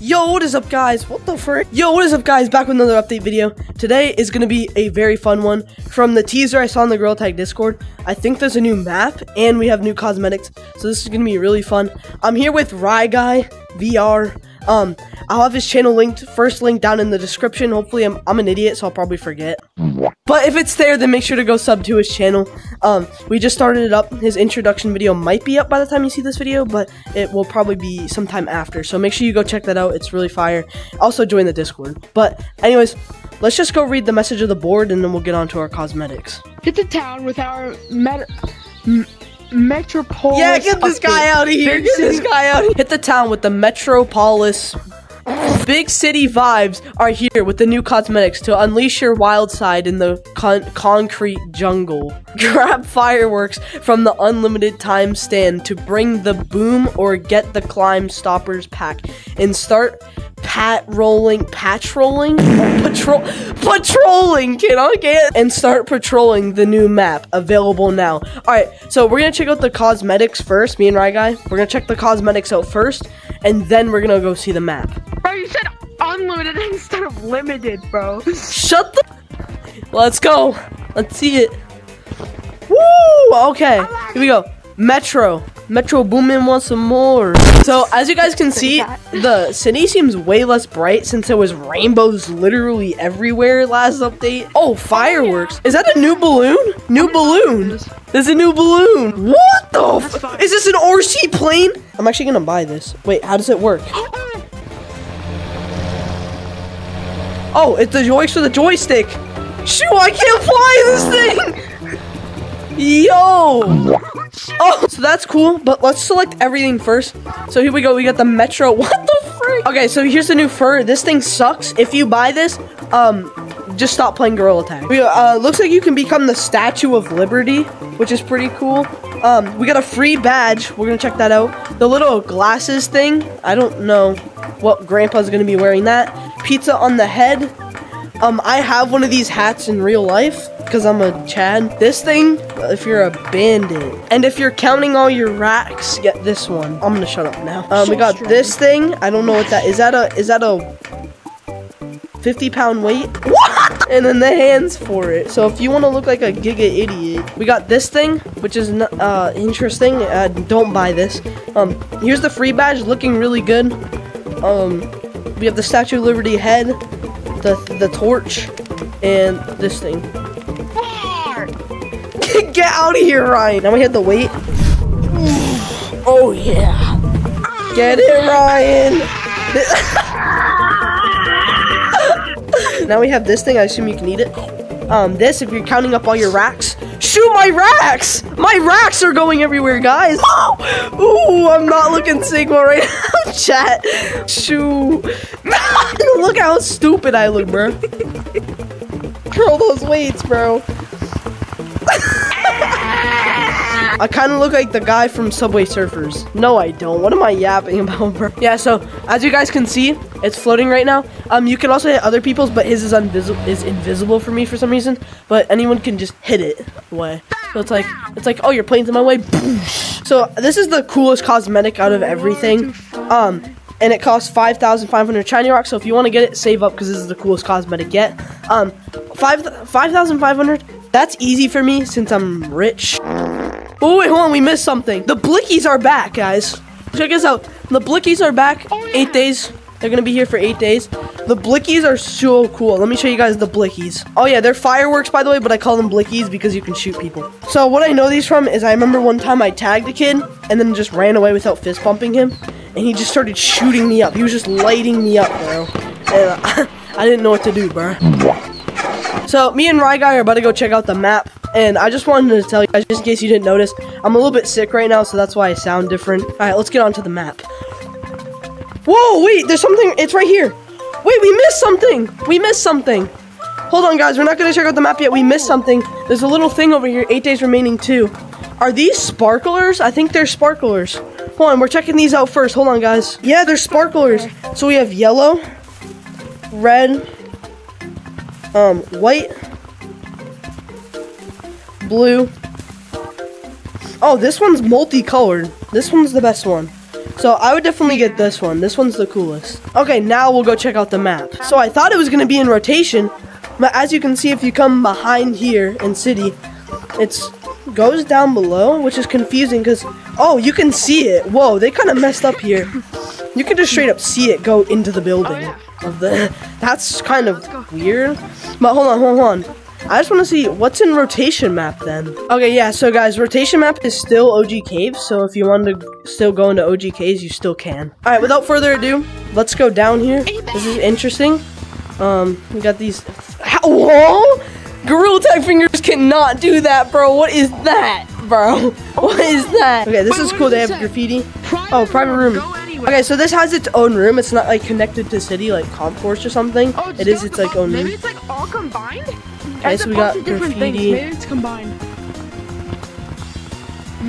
Yo, what is up, guys? What the frick? Yo, what is up, guys? Back with another update video. Today is going to be a very fun one. From the teaser I saw on the Gorilla Tag Discord, I think there's a new map, and we have new cosmetics, so this is going to be really fun. I'm here with RyGuy VR. Um, I'll have his channel linked, first link down in the description. Hopefully, I'm, I'm an idiot, so I'll probably forget. But if it's there, then make sure to go sub to his channel. Um, we just started it up. His introduction video might be up by the time you see this video, but it will probably be sometime after. So make sure you go check that out. It's really fire. Also, join the Discord. But, anyways, let's just go read the message of the board, and then we'll get on to our cosmetics. Hit the town with our met- m- metropolis. Yeah, get this guy out of here. Get this guy out. Hit the town with the Metropolis. Big city vibes are here with the new cosmetics to unleash your wild side in the con- concrete jungle. Grab fireworks from the unlimited time stand to bring the boom or get the climb stoppers pack and start pat rolling, patch rolling, patrol, patrolling. Can I get and start patrolling the new map available now? All right, so we're gonna check out the cosmetics first. Me and RyGuy, we're gonna check the cosmetics out first, and then we're gonna go see the map. Bro, you said unlimited instead of limited, bro. Shut the. Let's go. Let's see it. Woo! Okay, here we go. Metro. Metro Boomin wants some more. So, as you guys can see, the city seems way less bright since there was rainbows literally everywhere last update. Oh, fireworks. Is that a new balloon? New balloon. There's a new balloon. What the? F- is this an RC plane? I'm actually gonna buy this. Wait, how does it work? Oh, it's the joy for the joystick. Shoo, I can't fly this thing. Yo. Oh, so that's cool, but let's select everything first. So here we go. We got the Metro. What the frick? Okay, so here's the new fur. This thing sucks. If you buy this, um, just stop playing Gorilla Tag. We, uh, looks like you can become the Statue of Liberty, which is pretty cool. Um, we got a free badge. We're gonna check that out. The little glasses thing. I don't know what Grandpa's gonna be wearing that. Pizza on the head. Um, I have one of these hats in real life because I'm a Chad. This thing, if you're a bandit, and if you're counting all your racks, get this one. I'm gonna shut up now. Um, we got strange. this thing. I don't know what that is. That a is that a 50 pound weight? What? And then the hands for it. So if you want to look like a giga idiot, we got this thing, which is uh interesting. Uh, don't buy this. Um, here's the free badge, looking really good. Um, we have the Statue of Liberty head, the the torch, and this thing. Get out of here, Ryan. Now we have the weight. Oh yeah. Get it, Ryan. now we have this thing. I assume you can eat it. Um, this, if you're counting up all your racks. Shoot my racks! My racks are going everywhere, guys. Ooh, I'm not looking Sigma right now, chat. Shoot. look how stupid I look, bro. Curl those weights, bro. I kind of look like the guy from Subway Surfers. No, I don't. What am I yapping about, bro? Yeah, so as you guys can see, it's floating right now. Um, you can also hit other people's, but his is invisible is invisible for me for some reason. But anyone can just hit it away. So it's like it's like, oh, your plane's in my way. So this is the coolest cosmetic out of everything. Um, and it costs 5,500 shiny rocks. So if you want to get it, save up because this is the coolest cosmetic yet. Um, five 5,500. That's easy for me since I'm rich. Oh wait, hold on, we missed something. The Blickies are back, guys. Check this out. The Blickies are back. Eight days. They're gonna be here for eight days. The Blickies are so cool. Let me show you guys the Blickies. Oh yeah, they're fireworks by the way, but I call them Blickies because you can shoot people. So what I know these from is I remember one time I tagged a kid and then just ran away without fist bumping him, and he just started shooting me up. He was just lighting me up, bro. And uh, I didn't know what to do, bro. So me and RyGuy are about to go check out the map, and I just wanted to tell you guys, just in case you didn't notice, I'm a little bit sick right now, so that's why I sound different. All right, let's get on to the map. Whoa, wait, there's something. It's right here. Wait, we missed something. We missed something. Hold on, guys. We're not gonna check out the map yet. We missed something. There's a little thing over here. Eight days remaining too. Are these sparklers? I think they're sparklers. Hold on, we're checking these out first. Hold on, guys. Yeah, they're sparklers. So we have yellow, red, um, white, blue. Oh, this one's multicolored. This one's the best one. So I would definitely get this one. This one's the coolest. Okay, now we'll go check out the map. So I thought it was gonna be in rotation, but as you can see, if you come behind here in city, it's goes down below, which is confusing because oh, you can see it. Whoa, they kind of messed up here. You can just straight up see it go into the building oh, of the. That's kind of weird. But hold on, hold on. I just want to see what's in rotation map then. Okay, yeah, so guys, rotation map is still OG Caves, so if you want to still go into OG Caves, you still can. All right, without further ado, let's go down here. This is interesting. Um, we got these. Whoa! Gorilla type Fingers cannot do that, bro. What is that, bro? What is that? Okay, this Wait, is cool. They have say? graffiti. Private Oh, private room. Okay, so this has its own room. It's not like connected to city like Concourse or something. Oh, it is its like own room. Maybe it's like all combined. Okay, It's so we got different things. graffiti. Maybe it's combined.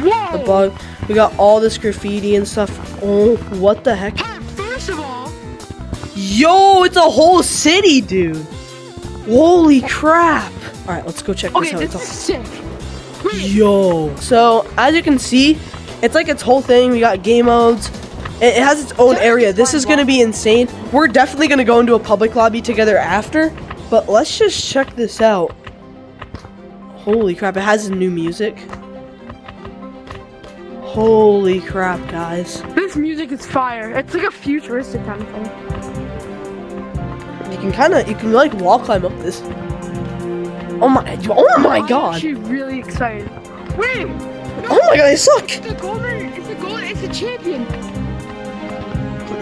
Whoa! The bug. We got all this graffiti and stuff. Oh, what the heck? Hey, first of all, Yo, it's a whole city, dude. Holy crap. All right, let's go check this okay, out. this is sick. Yo. So, as you can see, it's like its whole thing. We got game modes. It it has its own area. This is going to be insane. We're definitely going to go into a public lobby together after. But let's just check this out. Holy crap, it has new music. Holy crap, guys. This music is fire. It's like a futuristic kind of thing. You can kind of, you can like wall climb up this. Oh my, oh my I'm god. actually really excited. Wait! Oh my god, I suck. It's a golden. It's a golden. It's a champion.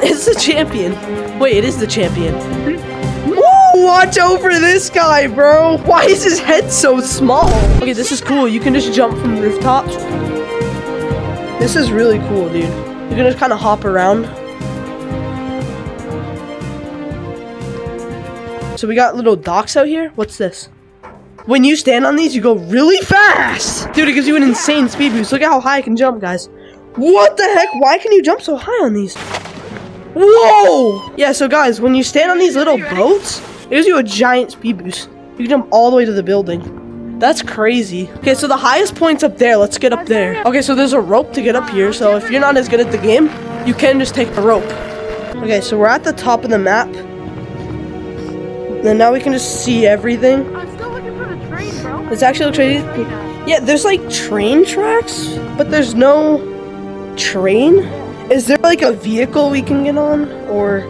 It's the champion. Wait, it is the champion. Hmm? Watch over this guy, bro. Why is his head so small? Okay, this is cool. You can just jump from rooftops. This is really cool, dude. You can just kind of hop around. So we got little docks out here. What's this? When you stand on these, you go really fast. Dude, it gives you an insane speed boost. Look at how high I can jump, guys. What the heck? Why can you jump so high on these? Whoa! Yeah, so guys, when you stand on these little boats, it gives you a giant speed boost. You can jump all the way to the building. That's crazy. Okay, so the highest point's up there. Let's get up there. Okay, so there's a rope to get up here. So if you're not as good at the game, you can just take the rope. Okay, so we're at the top of the map. Then now we can just see everything. I'm still looking for the train, bro. It's actually really yeah, there's like train tracks, but there's no train. Is there like a vehicle we can get on, or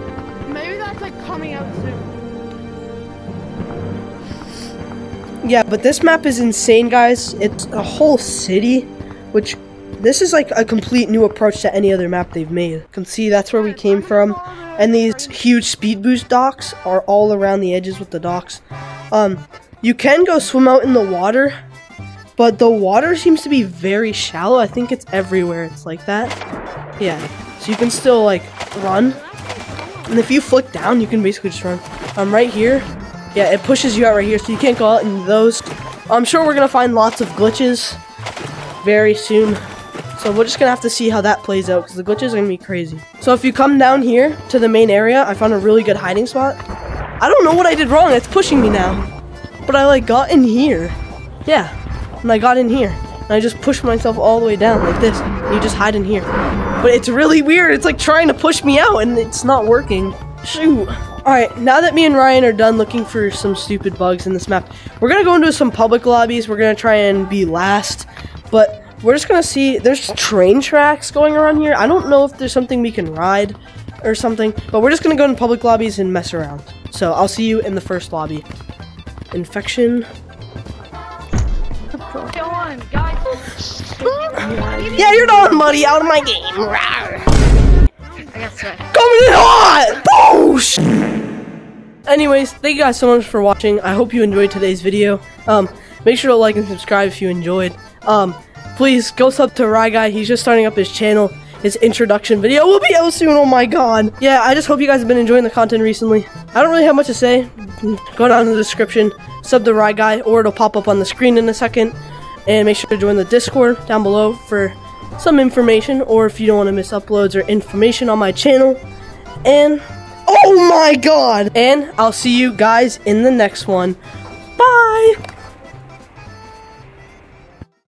yeah? But this map is insane, guys. It's a whole city, which this is like a complete new approach to any other map they've made. You can see that's where we came from, and these huge speed boost docks are all around the edges with the docks. Um, you can go swim out in the water, but the water seems to be very shallow. I think it's everywhere. It's like that. Yeah. So you can still like run. And if you flick down, you can basically just run. I'm um, right here. Yeah, it pushes you out right here, so you can't go out in those. I'm sure we're gonna find lots of glitches very soon. So we're just gonna have to see how that plays out because the glitches are gonna be crazy. So if you come down here to the main area, I found a really good hiding spot. I don't know what I did wrong. It's pushing me now. But I like got in here. Yeah. And I got in here. And I just pushed myself all the way down like this. And you just hide in here. But it's really weird. It's like trying to push me out and it's not working. Shoot. Alright, now that me and Ryan are done looking for some stupid bugs in this map, we're gonna go into some public lobbies. We're gonna try and be last. But we're just gonna see there's train tracks going around here. I don't know if there's something we can ride or something, but we're just gonna go in public lobbies and mess around. So I'll see you in the first lobby. Infection. Go on, guys. Yeah, you're done, buddy. Out of my game. Rawr. I got. Coming in hot! Oh, Boosh! Anyways, thank you guys so much for watching. I hope you enjoyed today's video. Um, make sure to like and subscribe if you enjoyed. Um, please go sub to RyGuy. He's just starting up his channel. His introduction video will be out soon. Oh my god. Yeah, I just hope you guys have been enjoying the content recently. I don't really have much to say. Go down in the description, sub to RyGuy, or it'll pop up on the screen in a second. And make sure to join the Discord down below for some information, or if you don't want to miss uploads or information on my channel. And oh my god! And I'll see you guys in the next one. Bye!